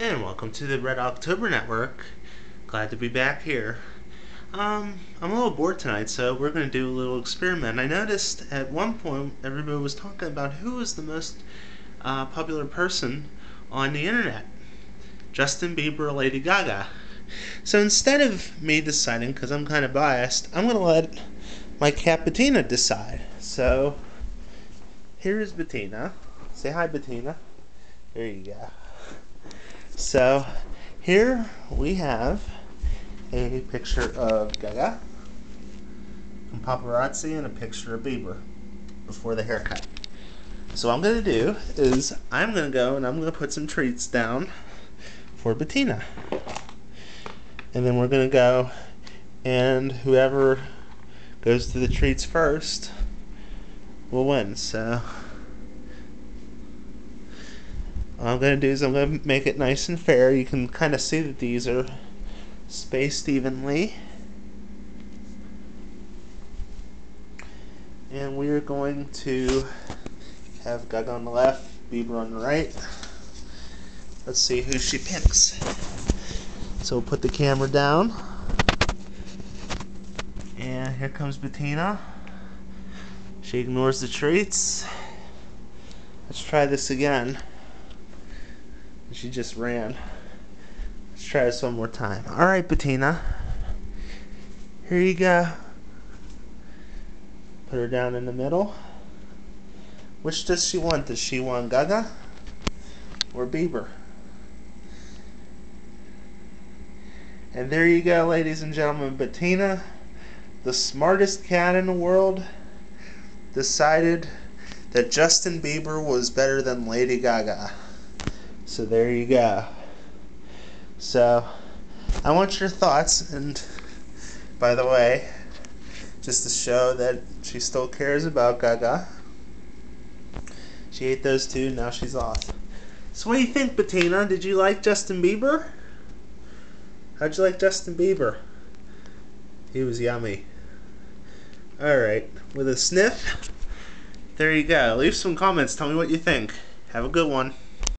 and welcome to the Red October Network. Glad to be back here. Um, I'm a little bored tonight, so we're going to do a little experiment. I noticed at one point everybody was talking about who was the most uh, popular person on the internet Justin Bieber or Lady Gaga. So instead of me deciding, because I'm kind of biased, I'm going to let my cat Bettina decide. So here is Bettina. Say hi, Bettina. There you go. So here we have a picture of Gaga from paparazzi and a picture of Bieber before the haircut. So what I'm gonna do is I'm gonna go and I'm gonna put some treats down for Bettina. And then we're gonna go and whoever goes to the treats first will win. So what I'm going to do is I'm going to make it nice and fair. You can kind of see that these are spaced evenly. And we're going to have Gaga on the left, Bieber on the right. Let's see who she picks. So we'll put the camera down. And here comes Bettina. She ignores the treats. Let's try this again. She just ran. Let's try this one more time. All right, Bettina. Here you go. Put her down in the middle. Which does she want? Does she want Gaga or Bieber? And there you go, ladies and gentlemen. Bettina, the smartest cat in the world, decided that Justin Bieber was better than Lady Gaga. So there you go. So I want your thoughts, and by the way, just to show that she still cares about Gaga. She ate those two, now she's off. So what do you think, Bettina? Did you like Justin Bieber? How'd you like Justin Bieber? He was yummy. Alright, with a sniff, there you go. Leave some comments, tell me what you think. Have a good one.